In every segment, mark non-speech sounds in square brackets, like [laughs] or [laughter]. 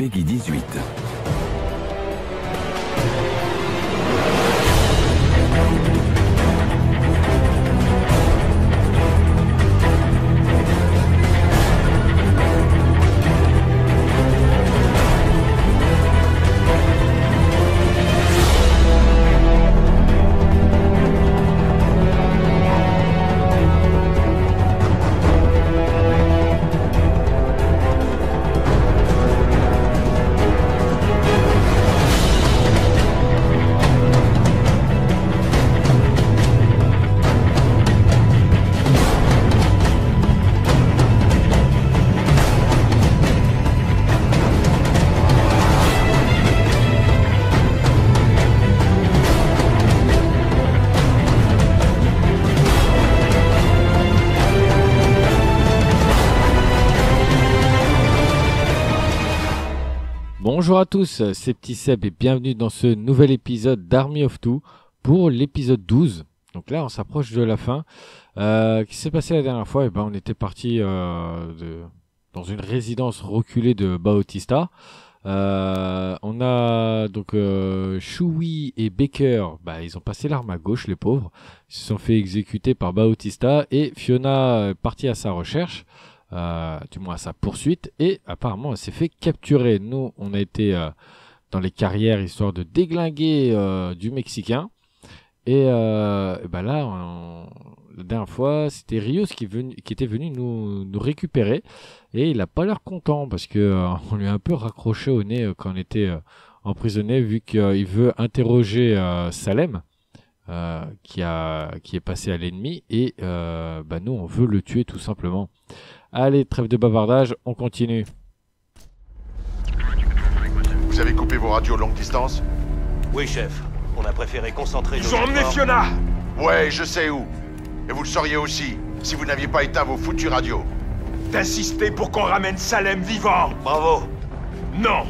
Peggy 18. Bonjour à tous, c'est Petit Seb et bienvenue dans ce nouvel épisode d'Army of Two pour l'épisode 12. Donc là, on s'approche de la fin. Euh, Qu'est-ce qui s'est passé la dernière fois? Eh ben, On était parti euh, dans une résidence reculée de Bautista. Euh, on a donc euh, Chewie et Baker, bah, ils ont passé l'arme à gauche, les pauvres. Ils se sont fait exécuter par Bautista et Fiona est partie à sa recherche euh, du moins à sa poursuite, et apparemment elle s'est fait capturer. Nous, on a été euh, dans les carrières histoire de déglinguer euh, du Mexicain. Et, et ben là, la dernière fois, c'était Rios qui, était venu nous, récupérer, et il a pas l'air content parce que on lui a un peu raccroché au nez quand on était emprisonné, vu qu'il veut interroger Salem. qui, a, qui est passé à l'ennemi et bah nous on veut le tuer tout simplement. Allez, trêve de bavardage, on continue. Vous avez coupé vos radios longue distance Oui, chef. On a préféré concentrer nos Ils ont emmené. Fiona Ouais, je sais où. Et vous le sauriez aussi, si vous n'aviez pas éteint vos foutues radios. D'insister pour qu'on ramène Salem vivant Bravo. Non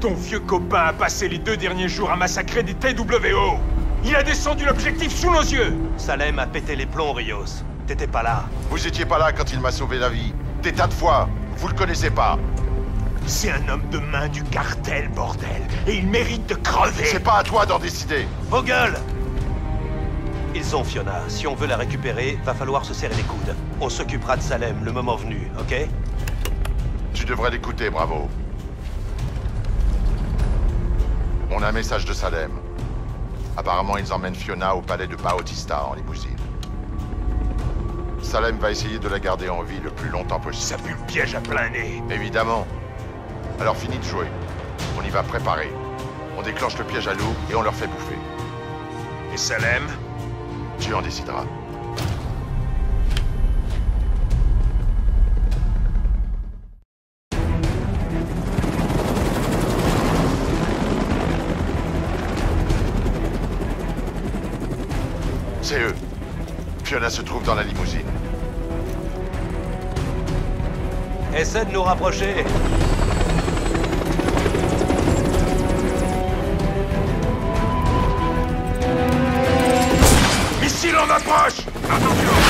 Ton vieux copain a passé les deux derniers jours à massacrer des TWO Il a descendu l'objectif sous nos yeux Salem a pété les plombs, Rios. T'étais pas là. Vous étiez pas là quand il m'a sauvé la vie. Des tas de fois. Vous le connaissez pas. C'est un homme de main du cartel, bordel Et il mérite de crever C'est pas à toi d'en décider. Vos gueules Ils ont Fiona. Si on veut la récupérer, va falloir se serrer les coudes. On s'occupera de Salem le moment venu, ok? Tu devrais l'écouter, bravo. On a un message de Salem. Apparemment, ils emmènent Fiona au palais de Bautista en limousine. Salem va essayer de la garder en vie le plus longtemps possible. Ça pue le piège à plein nez Évidemment. Alors fini de jouer. On y va préparer. On déclenche le piège à loup et on leur fait bouffer. Et Salem Tu en décideras. C'est eux. Fiona se trouve dans la limousine. Essaie de nous rapprocher. Missile en approche Attention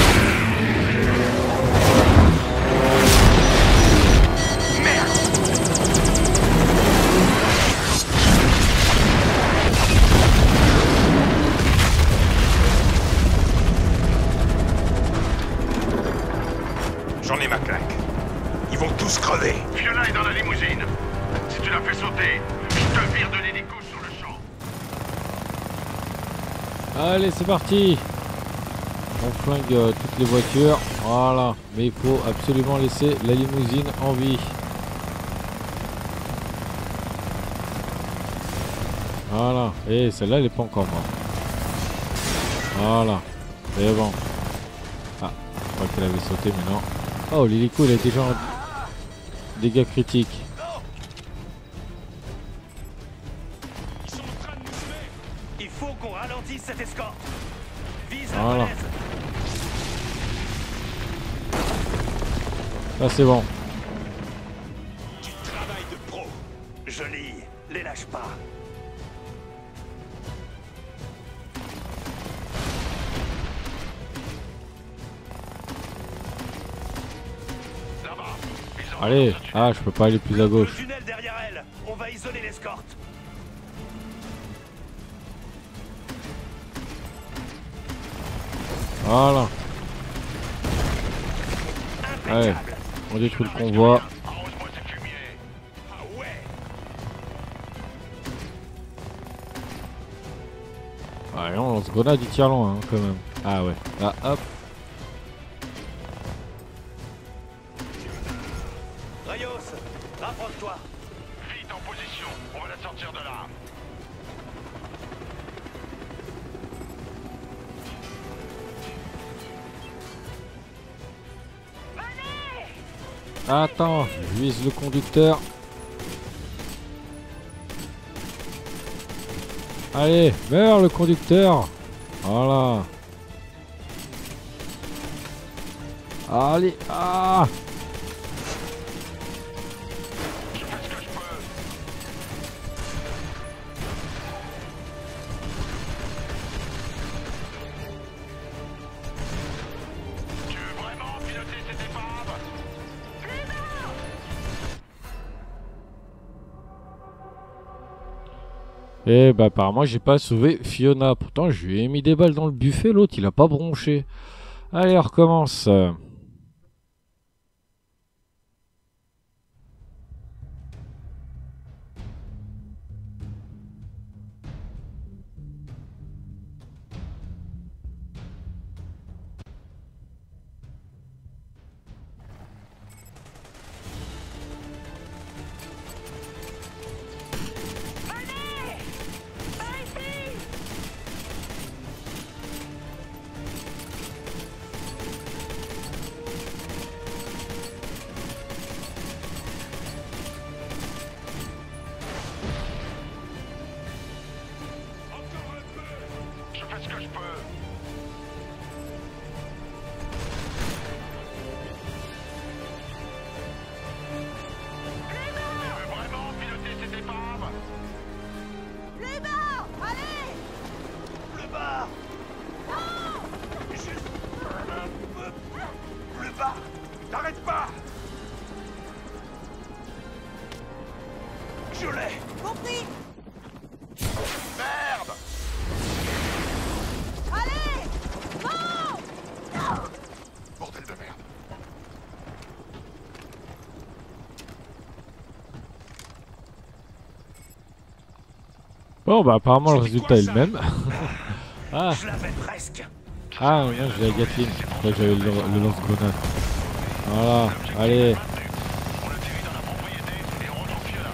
c'est parti On flingue euh, toutes les voitures. Voilà. Mais il faut absolument laisser la limousine en vie. Voilà. Et celle-là, elle est pas encore morte. Voilà. C'est bon. Ah, je crois qu'elle avait sauté, mais non. Oh, l'hélico, il a déjà en dégâts critiques. Cette escorte. Vise Voilà. la falaise. Là, c'est bon. Du travail de pro Joli. Les lâche pas. Allez. Ah, je peux pas aller plus à Le gauche. tunnel derrière elle. On va isoler l'escorte Voilà. Allez, on détruit le convoi. Ah Allez, on lance grenade, il tire loin hein, quand même. Ah ouais. Là, hop. Attends, je vise le conducteur. Allez, meurs le conducteur. Voilà. Allez, ah Eh bah apparemment j'ai pas sauvé Fiona. Pourtant je lui ai mis des balles dans le buffet, l'autre il a pas bronché. Allez on recommence. Bon bah apparemment le résultat est le même. [laughs] ah, Je l'avais presque ah non, j'ai la Gatling. Là j'avais le, le lance-grenade. Voilà, allez. On le dirige dans la propriété et on retrouve Fiona.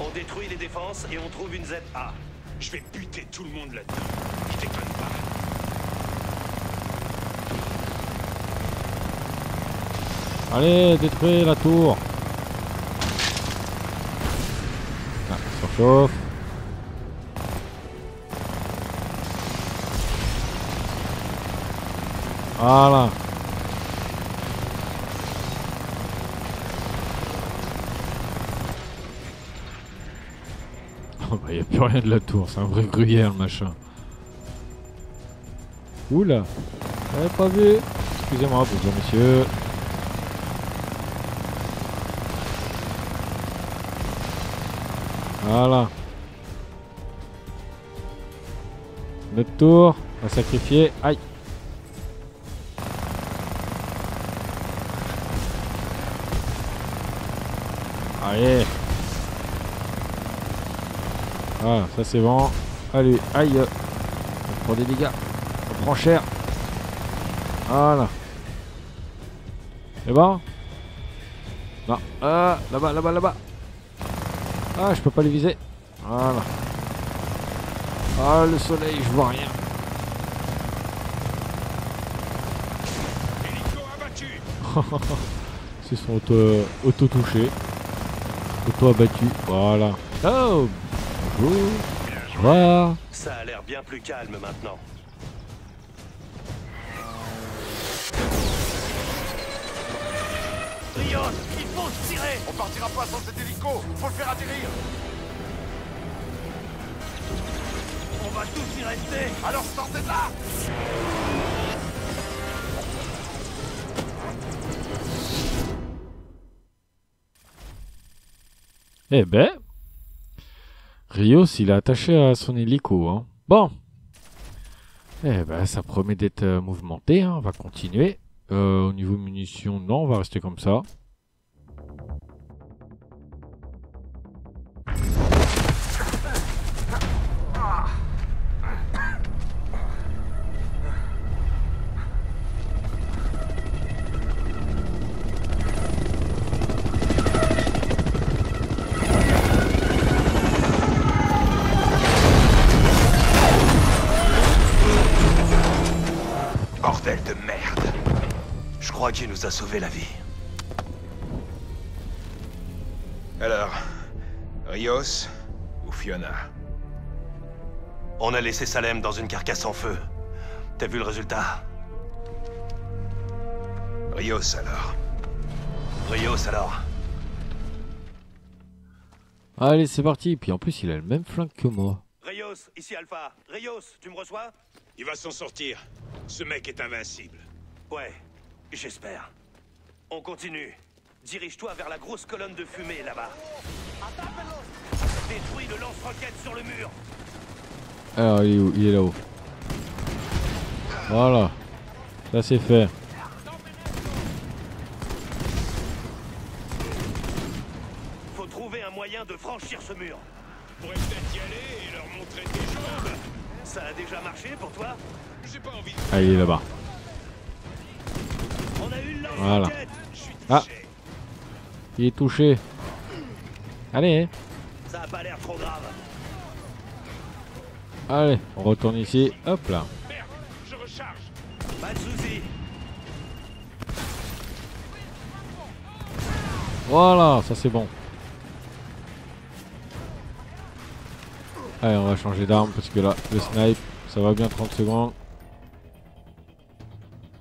On détruit les défenses et on trouve une ZA. Je vais buter tout le monde là-dedans. Je déconne pas. Allez, détruis la tour. Ah, ça surchauffe. Voilà. [laughs] Oh bah y a plus rien de la tour, c'est un vrai gruyère machin. Oula, j'avais pas vu. Excusez-moi, bonjour monsieur. Voilà. Notre tour, on va sacrifier. Aïe. Allez. Voilà, ça c'est bon. Allez, aïe. On prend des dégâts. On prend cher. Voilà. C'est bon? Non. Ah, là-bas, là-bas, là-bas. Ah, je peux pas les viser. Voilà. Ah, le soleil, je vois rien. [laughs] Ils sont auto, auto touchés. Auto abattus. Voilà. Oh Bonjour. Au revoir. Ça a l'air bien plus calme maintenant. Rion, il faut tirer On partira pas sans cet hélico Faut le faire atterrir On va tous y rester Alors sortez de là Eh ben, Rios, il est attaché à son hélico. Hein. Bon. Eh ben, ça promet d'être euh, mouvementé. hein. On va continuer. Euh, au niveau munitions, non, on va rester comme ça. Qu'il nous a sauvé la vie. Alors, Rios ou Fiona On a laissé Salem dans une carcasse en feu. T'as vu le résultat Rios alors. Rios alors. Allez, c'est parti. Puis en plus, il a le même flingue que moi. Rios, ici Alpha. Rios, tu me reçois? Il va s'en sortir. Ce mec est invincible. Ouais, j'espère. On continue. Dirige-toi vers la grosse colonne de fumée là-bas. Détruis le lance-roquette sur le mur. Alors, il est où? Il est là-haut. Voilà. Ça, c'est fait. Faut trouver un moyen de franchir ce mur. Pourrais peut-être y aller et leur montrer tes jambes. Ça a déjà marché pour toi? J'ai pas envie de... Ah, il est là-bas. Voilà. Ah. Il est touché. Allez, hein. Ça a pas l'air trop grave. allez, on retourne ici. Hop là. Merde, je recharge. Pas de soucis. Voilà, ça c'est bon. Allez, on va changer d'arme parce que là, le snipe, ça va bien 30 secondes.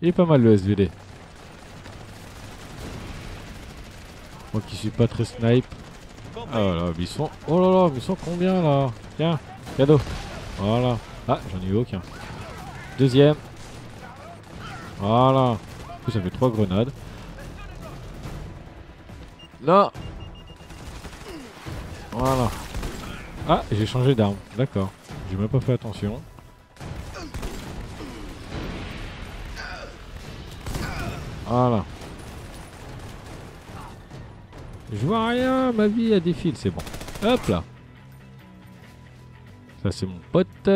Il est pas mal le SVD. Moi qui suis pas très snipe. Ah mais ils sont... Oh là là, mais ils sont combien là? Tiens, cadeau. Voilà. Ah, j'en ai eu aucun. Deuxième. Voilà. Du coup, ça fait trois grenades. Non Voilà. Ah, j'ai changé d'arme. D'accord. J'ai même pas fait attention. Voilà. Je vois rien, ma vie a des fils, c'est bon. Hop là. Ça c'est mon pote.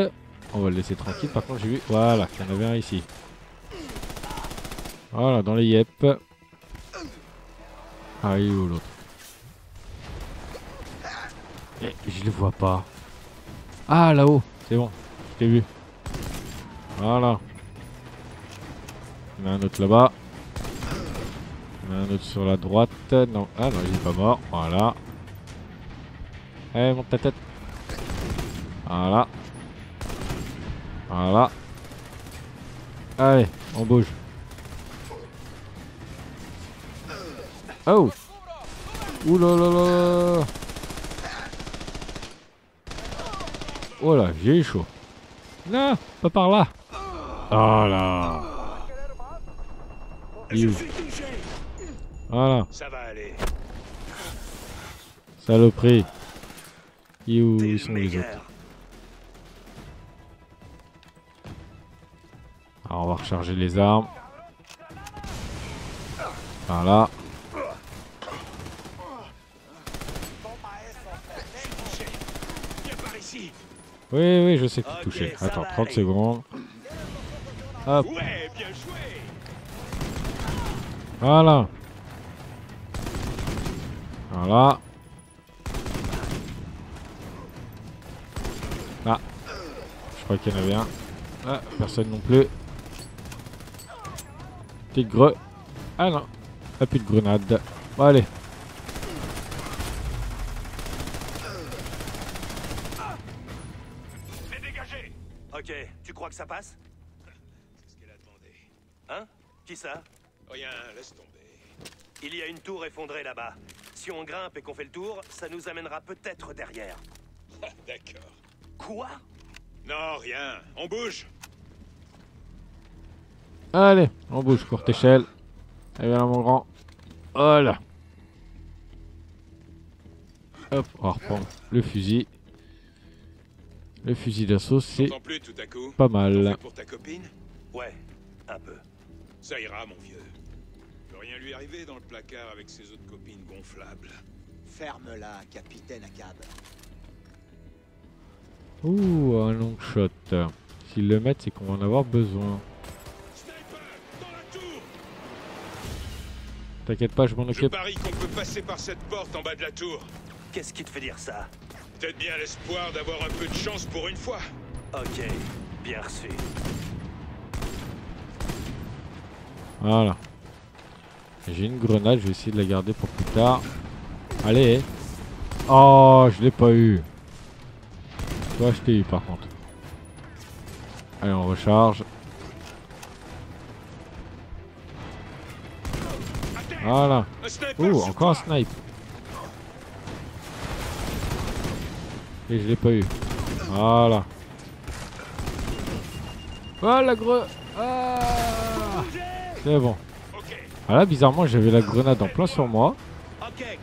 On va le laisser tranquille. Par contre j'ai vu. Voilà, qu'il y en avait un ici. Voilà, dans les yep. Ah, il est où l'autre? Eh, Je le vois pas. Ah, là-haut. C'est bon. Je t'ai vu. Voilà. Il y en a un autre là-bas. Un autre sur la droite. Non. Ah non, il est pas mort. Voilà. Allez, monte ta tête. Voilà. Voilà. Allez, on bouge. Oh Ouh là là là Oh là, j'ai eu chaud. Non, pas par là. Oh là. Où? Voilà, Ça va aller. saloperie. Est où? Sont les autres? Alors on va recharger les armes. Voilà. Oui, oui, je sais touché. ça Attends, va 30 aller. secondes. Hop, Ouais, bien joué. voilà. Voilà. Ah, je crois qu'il y en avait un. Ah, personne non plus. Petite gre... Ah non, ah, plus de grenade. Bon, allez. Ok, tu crois que ça passe? C'est ce qu'elle a demandé. Hein? Qui ça? Rien, laisse tomber. Il y a une tour effondrée là-bas. Si on grimpe et qu'on fait le tour, ça nous amènera peut-être derrière. Ah, [laughs] D'accord. Quoi? Non, rien. On bouge. Allez, on bouge, courte échelle. Allez, là, mon grand. Voilà. Hop, on va reprendre le fusil. Le fusil d'assaut, c'est pas mal. fais pour ta copine? Ouais, un peu. Ça ira, mon vieux. Peut rien lui arriver dans le placard avec ses autres copines gonflables. Ferme-la, capitaine Akab. Ouh, un long shot. S'ils le mettent, c'est qu'on va en avoir besoin. Sniper Dans la tour T'inquiète pas, je m'en Je occupe. parie qu'on peut passer par cette porte en bas de la tour. Qu'est-ce qui te fait dire ça? Peut-être bien l'espoir d'avoir un peu de chance pour une fois. Ok, bien reçu. Voilà. J'ai une grenade, je vais essayer de la garder pour plus tard. Allez. Oh, je l'ai pas eu. Toi, je t'ai eu par contre. Allez, on recharge. Voilà. Ouh, encore un snipe. Et je l'ai pas eu. Voilà. La gre... Ah C'est bon. Ah là, bizarrement, j'avais la grenade en plein sur moi.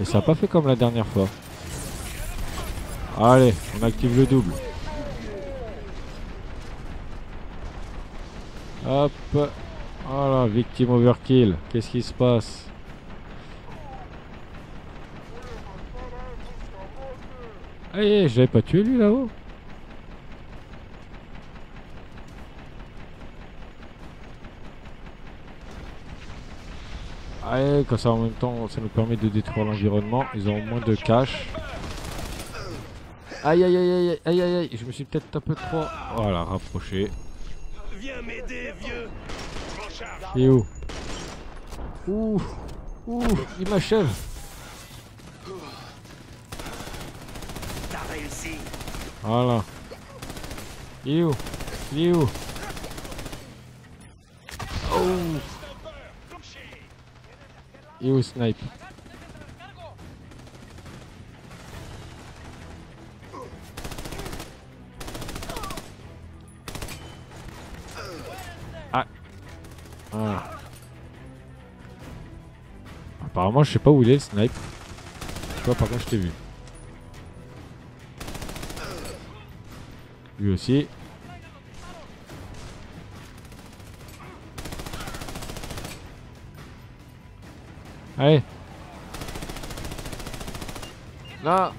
Et ça a pas fait comme la dernière fois. Allez, on active le double. Hop. Voilà, victime overkill. Qu'est-ce qui se passe? Allez, je l'avais pas tué lui là-haut. Allez, comme ça en même temps, ça nous permet de détruire l'environnement. Ils ont moins de cash. Aïe aïe aïe aïe aïe aïe aïe, je me suis peut-être un peu trop... Voilà, rapproché. viens m'aider, vieux. Il est où? Ouh Ouh Il m'achève T'as réussi. Voilà. Il est où? Il est où? Oh Est où Snipe Ah Voilà. Apparemment, je sais pas où il est le snipe. Toi, par contre, je t'ai vu. Lui aussi. Allez. Là.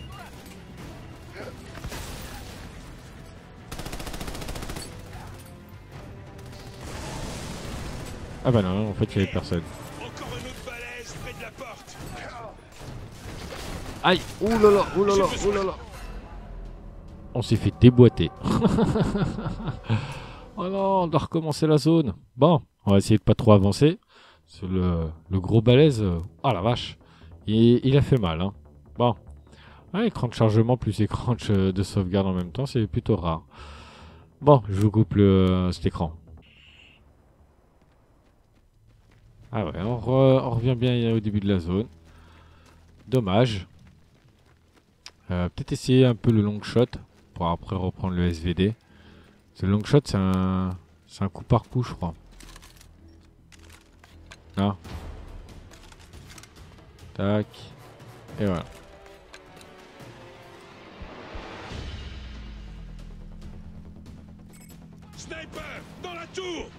Ah bah non, en fait, il y avait personne. Encore un autre balèze près de la porte. Aïe Ouh là là, ouh là là, ouh là là On s'est fait déboîter. [laughs] oh non, on doit recommencer la zone. Bon, on va essayer de pas trop avancer. Le, le gros balèze... euh, Ah la vache il, a fait mal, hein. Bon. Ah, écran de chargement plus écran de, de sauvegarde en même temps, c'est plutôt rare. Bon, je vous coupe le, cet écran. Ah ouais, on, re- revient bien au début de la zone. Dommage. Euh, Peut-être essayer un peu le long shot pour après reprendre le SVD. Ce long shot, c'est un, c'est un coup par coup, je crois. Ah. Tac. Et voilà. Sniper Dans la tour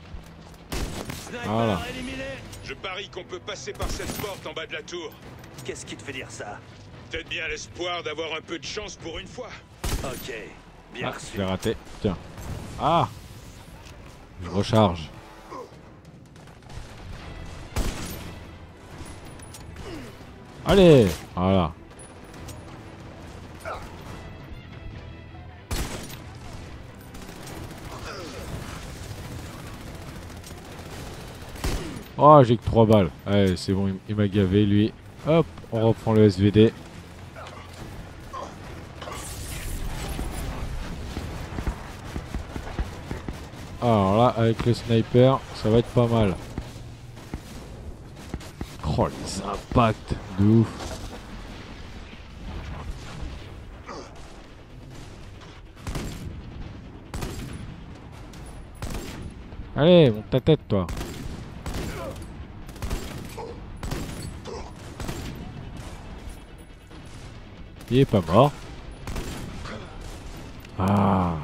Sniper Voilà. éliminé. Je parie qu'on peut passer par cette porte en bas de la tour. Qu'est-ce qui te fait dire ça? Peut-être bien l'espoir d'avoir un peu de chance pour une fois. Ok, bien Ah, reçu. je l'ai raté. Tiens. Ah Je recharge. Allez Voilà. Oh, j'ai que 3 balles. Allez, c'est bon, il, m'a gavé lui. Hop, on reprend le SVD. Alors là, avec le sniper, ça va être pas mal. Oh, les impacts de ouf. Allez, monte ta tête, toi. Il est pas mort. Ah.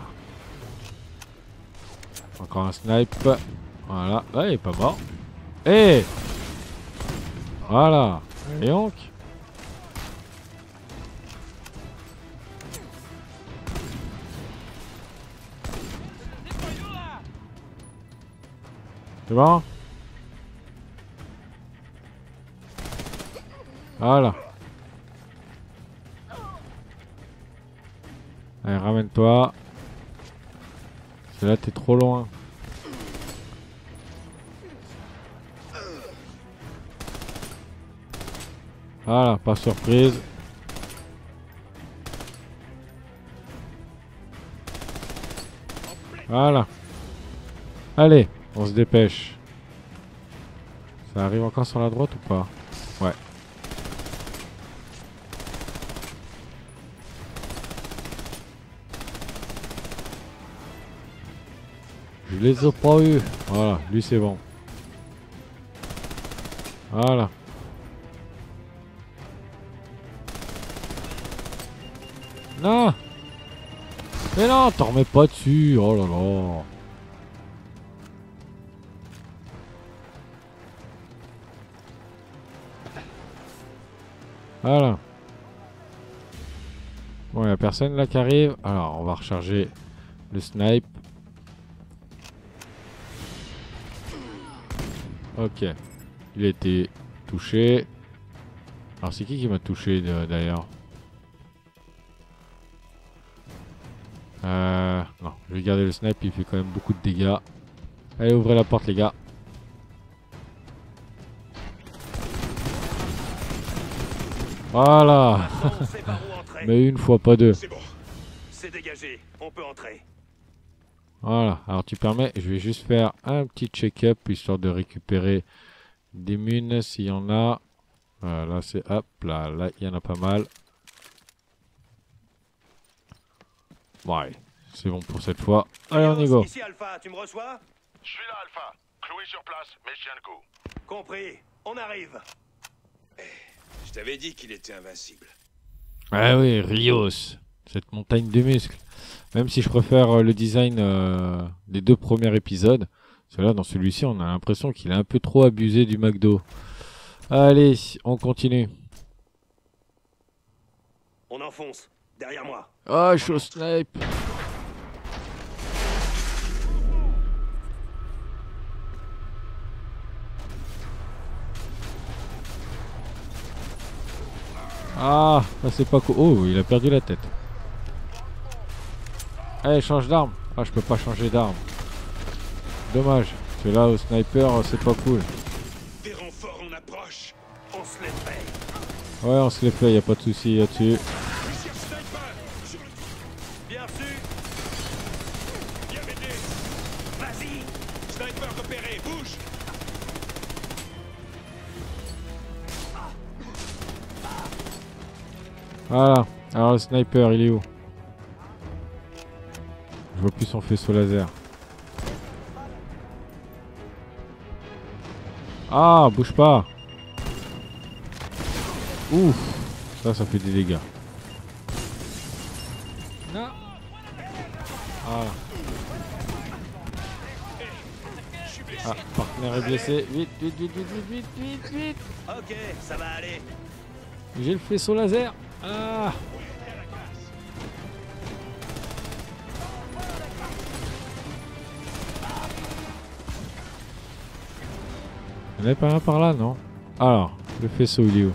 Encore un snipe. Voilà. Là, il est pas mort. Eh Voilà. Et donc C'est bon Voilà. Allez, ramène-toi. Parce que là, t'es trop loin. Voilà, pas surprise. Voilà. Allez, on se dépêche. Ça arrive encore sur la droite ou pas? Ouais. Je les ai pas eu. Voilà, lui c'est bon. Voilà. Non Mais non, t'en remets pas dessus. Oh là là. Voilà. Bon, y a personne là qui arrive. Alors, on va recharger le snipe. Ok. Il a été touché. Alors, c'est qui qui m'a touché d'ailleurs? Garder le snipe, il fait quand même beaucoup de dégâts. Allez, ouvrez la porte les gars. Voilà. [laughs] Mais une fois, pas deux. C'est bon. C'est dégagé. On peut entrer. Voilà, alors tu permets, je vais juste faire un petit check-up histoire de récupérer des munes s'il y en a. Voilà, là c'est hop, là, là il y en a pas mal. Ouais, c'est bon pour cette fois. Allez, on y Rios, go. Ici Alpha, tu me reçois? Je suis là, Alpha. Chloé sur place, mais je tiens le coup. Compris. On arrive. Je t'avais dit qu'il était invincible. Ah oui, Rios, cette montagne de muscles. Même si je préfère euh, le design euh, des deux premiers épisodes, parce là, dans celui-ci, on a l'impression qu'il a un peu trop abusé du McDo. Allez, on continue. On enfonce. Derrière moi. Ah, je suis au snipe. Ah, ça c'est pas cool. Oh, il a perdu la tête. Allez, change d'arme. Ah, je peux pas changer d'arme. Dommage. Que là, au sniper, c'est pas cool. Des renforts en approche. On se les fait. Ouais, on se les fait, y a pas de souci là-dessus. Voilà. Alors le sniper, il est où Je vois plus son faisceau laser. Ah, bouge pas. Ouf. Ça, ça fait des dégâts. Non. Voilà. Ah, partenaire est blessé. Vite, vite, vite, vite, vite, vite, vite, vite. Ok, ça va aller. J'ai le faisceau laser. Ah. Il n'y en avait pas un par là, non Alors, le faisceau, il est où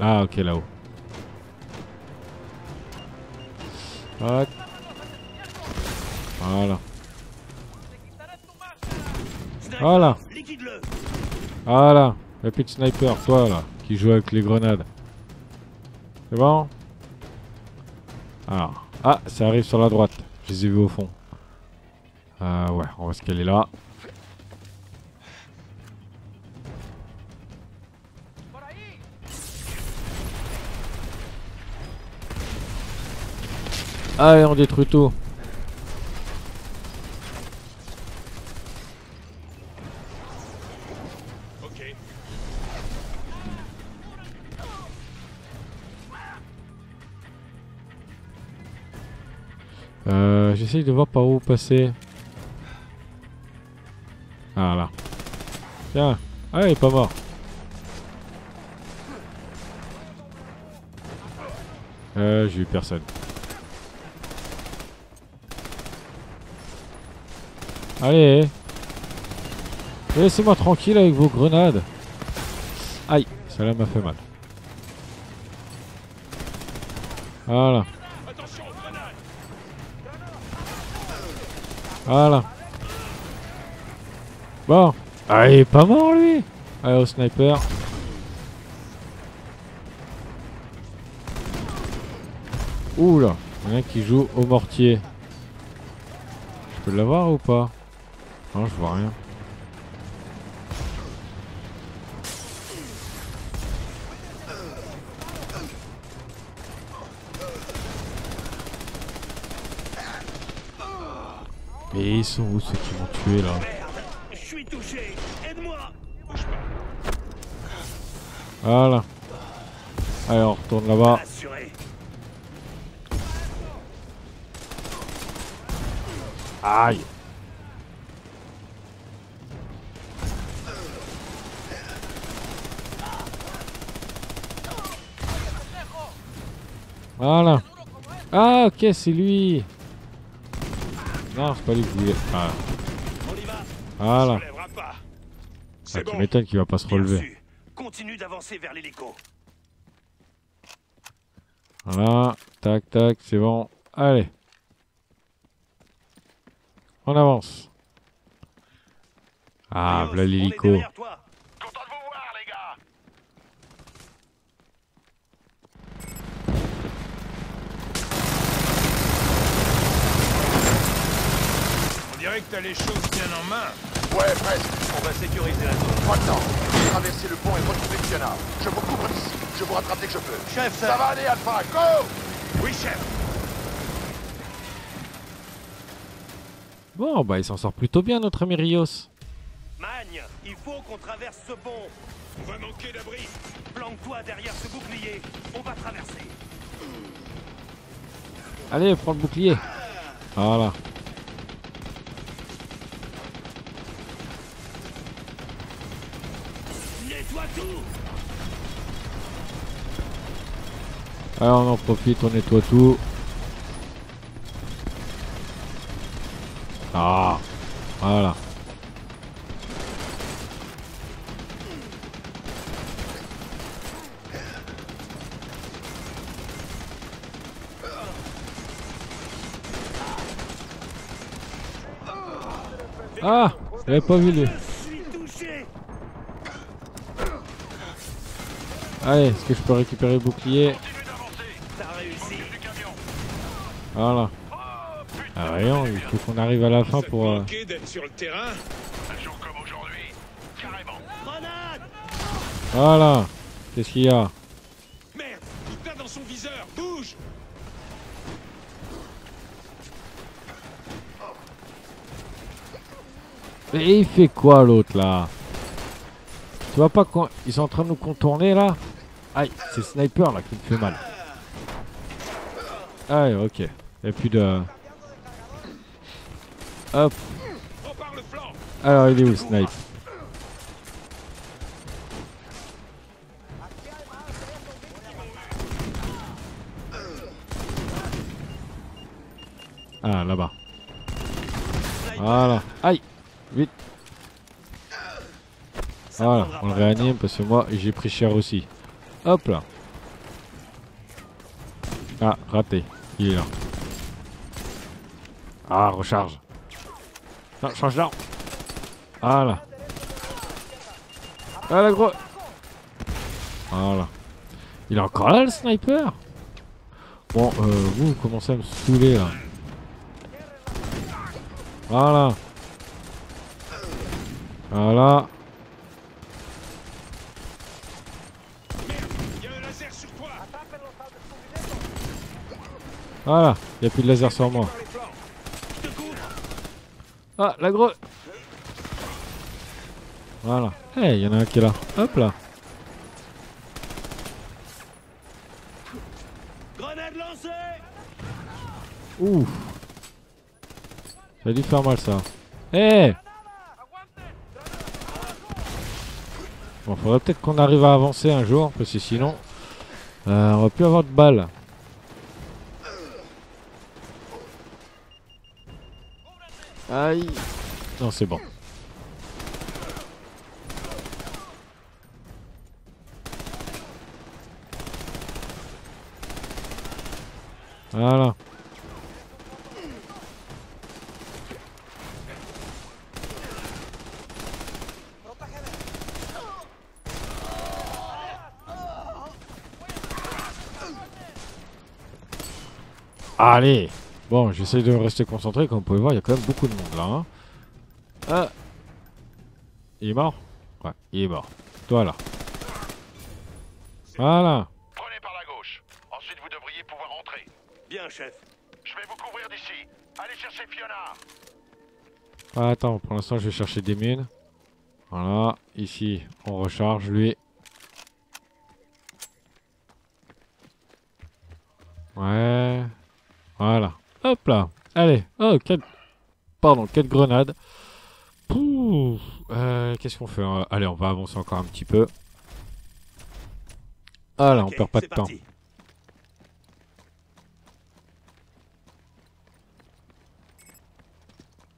Ah, ok, là-haut. Voilà. Voilà. Liquide-le. Voilà. La petite sniper, toi, là, qui joue avec les grenades. C'est bon Alors. Ah, ça arrive sur la droite. Je les ai vus au fond. Euh, ouais, on va se caler là. Allez, on détruit tout. Euh, j'essaye de voir par où passer. Ah là. Tiens. Ah, il est pas mort. Euh, j'ai eu personne. Allez. Laissez-moi tranquille avec vos grenades. Aïe, celle-là m'a fait mal. Voilà. Voilà. Bon. Ah, il est pas mort lui Allez au sniper. Oula, il y en a qui joue au mortier. Je peux l'avoir ou pas? Non, je vois rien. Mais ils sont où ceux qui m'ont tué là Je suis touché Aide-moi Voilà. Allez, on retourne là-bas. Aïe. Voilà. Ah, ok, c'est lui. Non, c'est pas lui voulais. Ah, On y va Voilà. Ah, C'est tu bon. m'étonnes qu'il va pas se relever. su. Continue d'avancer vers l'hélico. Voilà. Tac, tac, c'est bon. Allez. On avance. Ah, voilà l'hélico. derrière toi. Content de vous voir, les gars On dirait que t'as les choses bien en main. Ouais, presque. On va sécuriser la zone. Pas de temps. Traverser le pont et retrouver Fiona. Je vous couvre d'ici. Je vous rattrape dès que je peux. Chef, Ça va aller, Alpha. Go Oui, chef. Bon, bah il s'en sort plutôt bien notre ami Rios. Magne, il faut qu'on traverse ce pont. On va manquer d'abri. Planque-toi derrière ce bouclier. On va traverser. Allez, prends le bouclier. Voilà. Allez, on en profite, on nettoie tout. Ah, voilà. Ah, j'avais pas vu lui. Je suis touché Allez, est-ce que je peux récupérer le bouclier Voilà. Ah, rien, il faut qu'on arrive à la fin pour... euh, Voilà. Qu'est-ce qu'il y a Merde, il tape dans son viseur. Bouge. Mais il fait quoi l'autre là? Tu vois pas quand ils sont en train de nous contourner là? Aïe, c'est sniper là qui me fait mal. Aïe, ok. Y'a plus de... Hop. Alors il est où snipe? Ah là-bas. Voilà. Aïe Vite Voilà, on le réanime parce que moi j'ai pris cher aussi. Hop là. Ah, raté. Il est là. Ah, recharge. Non, change d'arme. Voilà. Ah la gros. Voilà. Il est encore là le sniper? Bon, euh, vous, vous commencez à me saouler là. Voilà. Voilà. Il y a un laser sur toi. Voilà. Il n'y a plus de laser sur moi. Ah, la grosse. Voilà. Eh, il y en a un qui est là. Hop là. Grenade lancée Ouh. Ça a dû faire mal ça. Eh Bon, faudrait peut-être qu'on arrive à avancer un jour, parce que sinon, euh, on va plus avoir de balles. Aïe. Non, c'est bon. Voilà. Allez Bon, j'essaie de rester concentré. Comme vous pouvez voir, il y a quand même beaucoup de monde là. hein. Ah Il est mort? Ouais, il est mort. Toi là. Voilà. Prenez par la gauche. Ensuite, vous devriez pouvoir entrer. Bien, chef. Je vais vous couvrir d'ici. Allez chercher Fiona. Ah, attends, pour l'instant, je vais chercher des mines. Voilà, ici, on recharge lui. Ouais. Voilà. Hop là. Allez. Oh, quatre... Pardon, quatre grenades. Pouh. Euh, Qu'est-ce qu'on fait Euh, Allez, on va avancer encore un petit peu. Voilà, Ok, on perd pas de temps.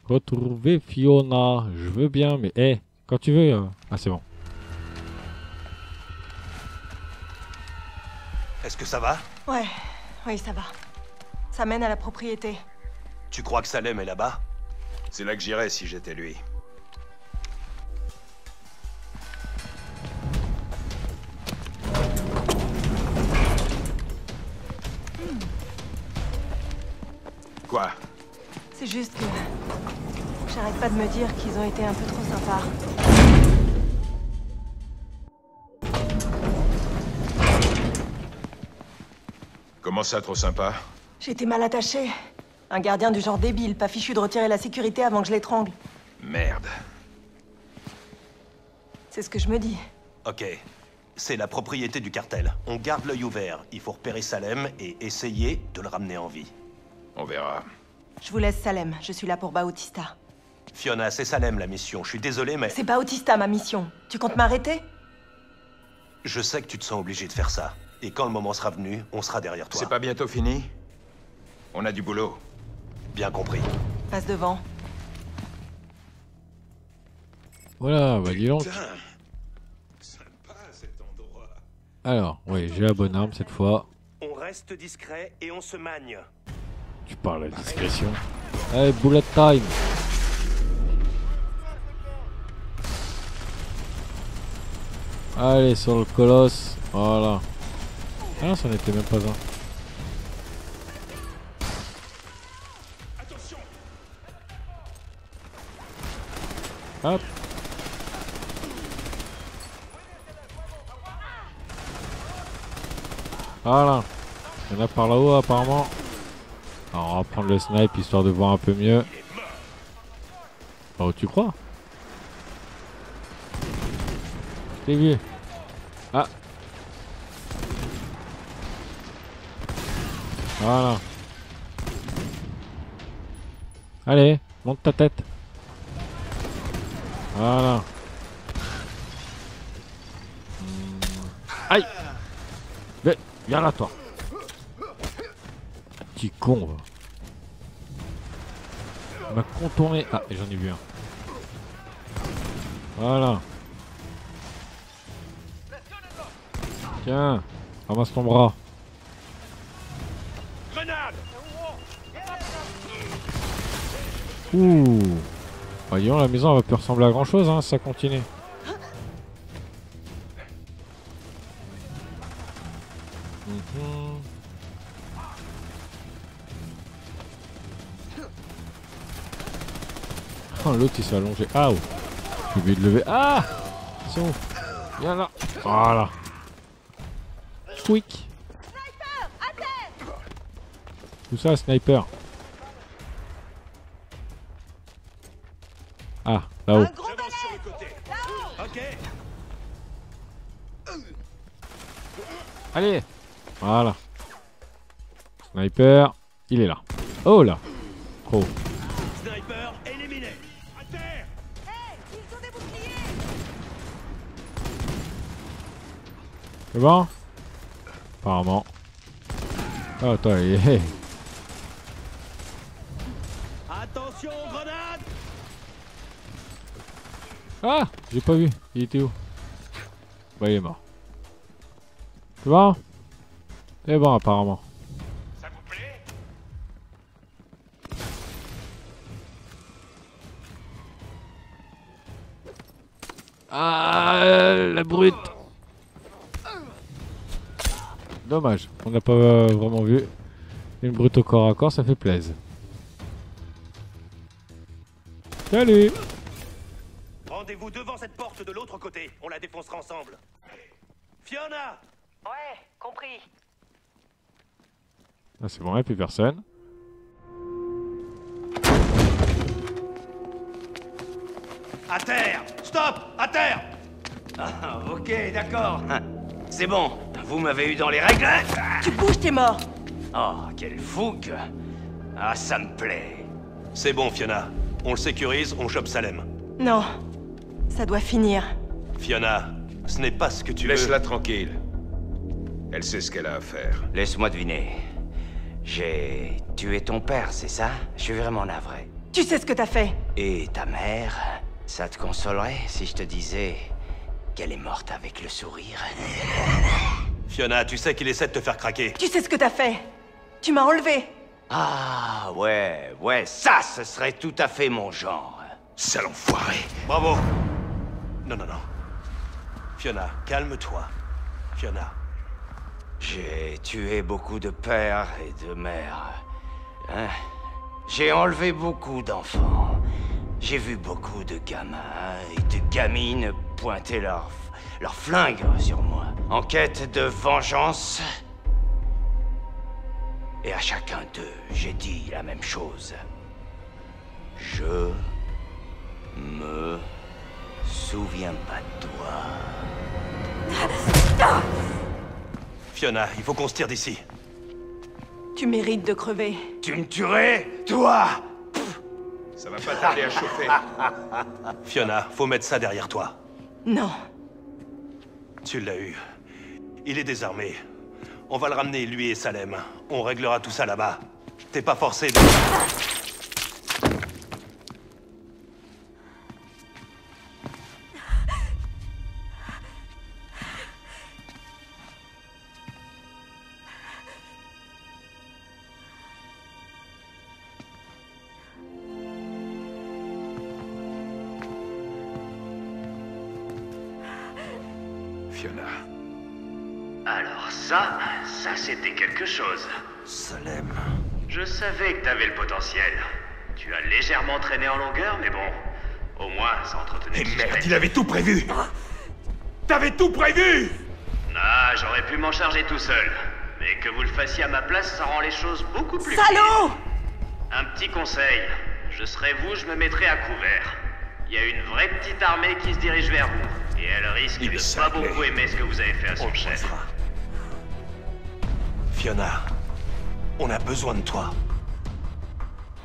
Retrouver Fiona. Je veux bien, mais hé, quand tu veux. euh, Ah, c'est bon. Est-ce que ça va? Ouais, oui, ça va. Ça mène à la propriété. Tu crois que Salem est là-bas C'est là que j'irais si j'étais lui. Quoi? C'est juste que. J'arrête pas de me dire qu'ils ont été un peu trop sympas. Comment ça, trop sympa? J'étais mal attachée. Un gardien du genre débile, pas fichu de retirer la sécurité avant que je l'étrangle. Merde. C'est ce que je me dis. Ok. C'est la propriété du cartel. On garde l'œil ouvert. Il faut repérer Salem et essayer de le ramener en vie. On verra. Je vous laisse Salem, je suis là pour Bautista. Fiona, c'est Salem la mission. Je suis désolé, mais C'est Bautista ma mission. Tu comptes m'arrêter? Je sais que tu te sens obligé de faire ça. Et quand le moment sera venu, on sera derrière toi. C'est pas bientôt fini? On a du boulot. bien compris. Passe devant. Voilà, bah dis donc. Sympa cet endroit. Alors, oui, j'ai la bonne arme cette fois. On reste discret et on se magne. Tu parles à la discrétion. Allez, bullet time Allez, sur le colosse. Voilà. Ah non, ça n'était même pas un. Hop. Voilà. Il y en a par là-haut apparemment. Alors on va prendre le snipe histoire de voir un peu mieux. Oh tu crois? Je vu. Ah. Voilà. Allez, monte ta tête. Voilà. Aïe viens là toi. Petit con va. Il m'a contourné. Ah, j'en ai vu un. Voilà. Tiens, ramasse ton bras. Ouh. Voyons, la maison elle va plus ressembler à grand chose hein, ça continue. Oh, l'autre il s'est allongé. Ah, oh. J'ai oublié de lever. Ah C'est où Viens là. Voilà. Quick. Tout ça, sniper? Là-haut. gros Ok. Allez Voilà. Sniper, il est là. Oh là Oh. Sniper éliminé. À terre. Ils ont des boucliers C'est bon? Apparemment. Ah, attends, il est... Ah J'ai pas vu. Il était où? Bah, il est mort. C'est bon? C'est bon, apparemment. Ça vous plaît? Ah, la brute Dommage, on n'a pas euh, vraiment vu. Une brute au corps à corps, ça fait plaisir. Salut de l'autre côté. On la défoncera ensemble. Fiona Ouais, compris. Ah, c'est bon, il n'y a plus personne. À terre Stop À terre Ah, ok, d'accord. C'est bon, vous m'avez eu dans les règles Tu bouges, t'es mort. Oh, quelle fougue Ah, ça me plaît. C'est bon, Fiona. On le sécurise, on chope Salem. Non. Ça doit finir. Fiona, ce n'est pas ce que tu veux. Laisse-la tranquille. Elle sait ce qu'elle a à faire. Laisse-moi deviner. J'ai tué ton père, c'est ça? Je suis vraiment navré. Tu sais ce que t'as fait? Et ta mère Ça te consolerait si je te disais qu'elle est morte avec le sourire? Fiona, tu sais qu'il essaie de te faire craquer. Tu sais ce que t'as fait? Tu m'as enlevé. Ah, ouais, ouais, ça, ce serait tout à fait mon genre. Sale enfoiré. Bravo Non, non, non. Fiona, calme-toi. Fiona. J'ai tué beaucoup de pères et de mères. Hein? J'ai enlevé beaucoup d'enfants. J'ai vu beaucoup de gamins et de gamines pointer leurs leur flingues sur moi, en quête de vengeance. Et à chacun d'eux, j'ai dit la même chose. Je me souviens pas de toi. Fiona, il faut qu'on se tire d'ici. Tu mérites de crever. Tu me tuerais, toi Ça va pas tarder à chauffer. [laughs] Fiona, faut mettre ça derrière toi. Non. Tu l'as eu. Il est désarmé. On va le ramener, lui et Salem. On réglera tout ça là-bas. T'es pas forcé de... ça, c'était quelque chose. Salem... Je savais que t'avais le potentiel. Tu as légèrement traîné en longueur, mais bon, au moins ça entretenait Et merde, il avait tout prévu T'avais tout prévu Ah, j'aurais pu m'en charger tout seul. Mais que vous le fassiez à ma place, ça rend les choses beaucoup plus... Salaud Un petit conseil. Je serai vous, je me mettrai à couvert. Il y a une vraie petite armée qui se dirige vers vous. Et elle risque Il de pas beaucoup aimer ce que vous avez fait à On son chef. Fiona, on a besoin de toi.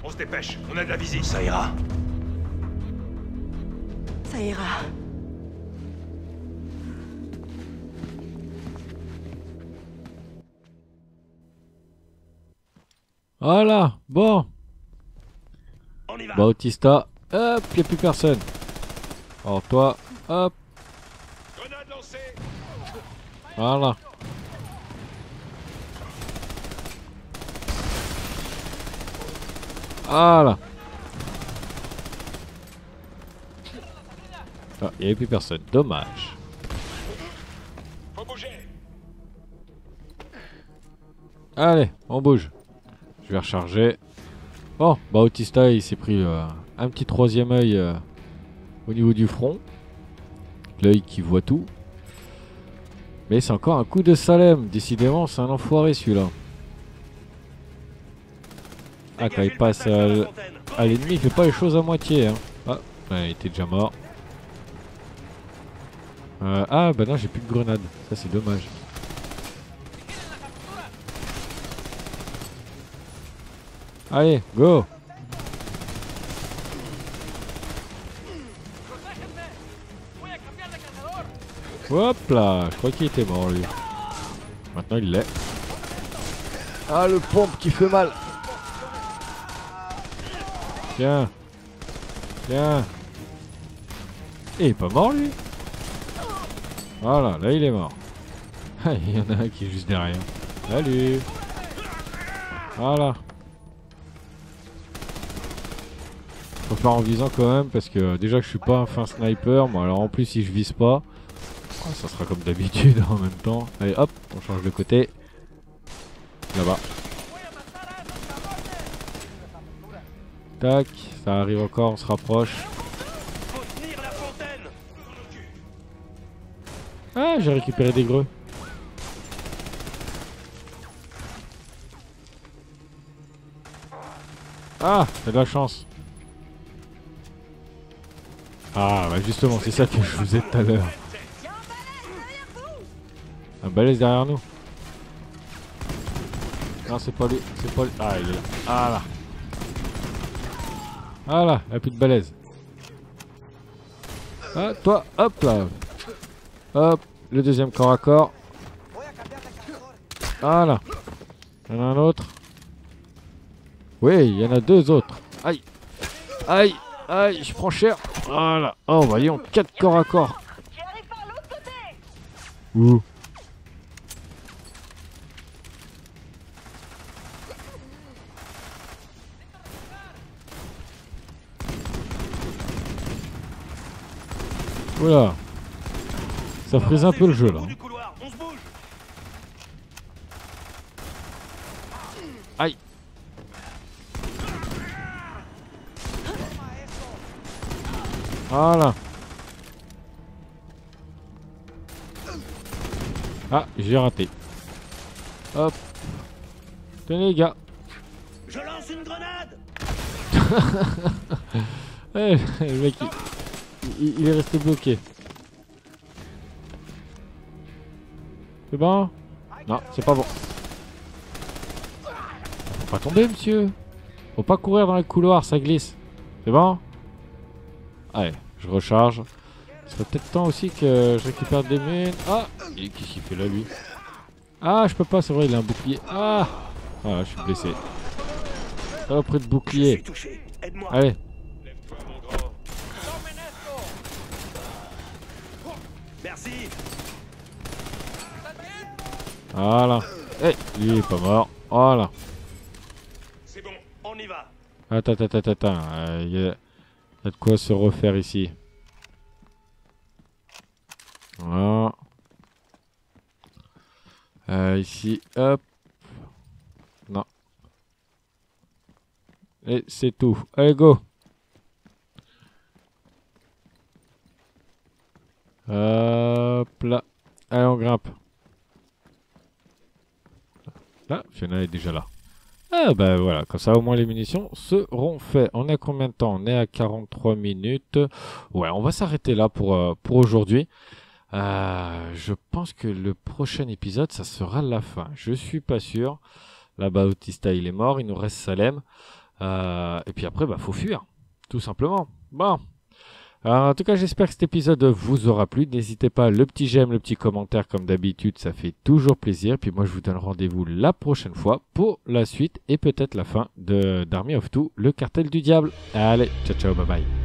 On se dépêche, on a de la visite. Ça ira. Ça ira. Voilà, bon. On y va. Bautista, hop, il a plus personne. Alors toi, hop, Grenade lancée voilà. Voilà. Ah, il n'y avait plus personne. Dommage. Allez, on bouge. Je vais recharger. Bon, Bautista, il s'est pris euh, un petit troisième œil euh, au niveau du front. L'œil qui voit tout. Mais c'est encore un coup de Salem. Décidément, c'est un enfoiré celui-là. Ah, quand il passe à, l'ennemi, il fait pas les choses à moitié. Hein. Ah, ouais, il était déjà mort. Euh, ah, bah non, j'ai plus de grenade. Ça, c'est dommage. Allez, go Hop là, je crois qu'il était mort lui. Maintenant il l'est. Ah le pompe qui fait mal. Tiens. Tiens. Et il est pas mort lui? Voilà, là il est mort. [laughs] Ah, il y en a un qui est juste derrière. Salut Voilà. Faut faire en visant quand même parce que déjà que je suis pas un fin sniper, moi alors en plus si je vise pas, ah, ça sera comme d'habitude [laughs] en même temps. Allez hop, on change de côté. Là-bas. Tac, ça arrive encore, on se rapproche. Ah, j'ai récupéré des greux. Ah, t'as de la chance. Ah, bah justement, c'est ça que je vous ai tout à l'heure. Un balèze derrière nous. Non, c'est pas lui, c'est pas lui. Ah, il est là. Ah là. Voilà, il n'y a plus de balèze. Ah, toi, hop là. Hop, le deuxième corps à corps. Voilà. Il y en a un autre. Oui, il y en a deux autres. Aïe. Aïe. Aïe, je prends cher. Voilà. Oh, voyons, quatre corps à corps. Où Voilà. Ça frise un peu le jeu là. Bout du couloir, on se bouge Aïe. Voilà. Ah, j'ai raté. Hop. Tenez les gars. Je lance une grenade [laughs] Eh, le mec, il, il- il est resté bloqué. C'est bon Non, c'est pas bon. Faut pas tomber, monsieur. Faut pas courir dans les couloirs, ça glisse. C'est bon Allez, je recharge. Il serait peut-être temps aussi que je récupère des mines. Ah Et Qu'est-ce qu'il fait là, lui Ah, je peux pas, c'est vrai, il a un bouclier. Ah Voilà, je suis blessé. Oh, près de bouclier. Allez, Merci Voilà. Eh, lui il est pas mort. Voilà. C'est bon, on y va Attends, attends, attends, attends. Euh, Il y, a y a de quoi se refaire ici. Voilà. Euh, ici, hop. Non. Et c'est tout. Allez, go. Hop là. Allez, on grimpe. Là, Fiona est déjà là. Ah bah voilà, comme ça au moins les munitions seront faites. On est à combien de temps? On est à 43 minutes. Ouais, on va s'arrêter là pour, euh, aujourd'hui. Euh, je pense que le prochain épisode, ça sera la fin. Je suis pas sûr. Là, Bautista, il est mort. Il nous reste Salem. Euh, et puis après, bah faut fuir. Tout simplement. Bon. En tout cas, j'espère que cet épisode vous aura plu. N'hésitez pas, le petit j'aime, le petit commentaire, comme d'habitude, ça fait toujours plaisir. Puis moi, je vous donne rendez-vous la prochaine fois pour la suite et peut-être la fin de d'Army of Two, le cartel du diable. Allez, ciao ciao, bye bye.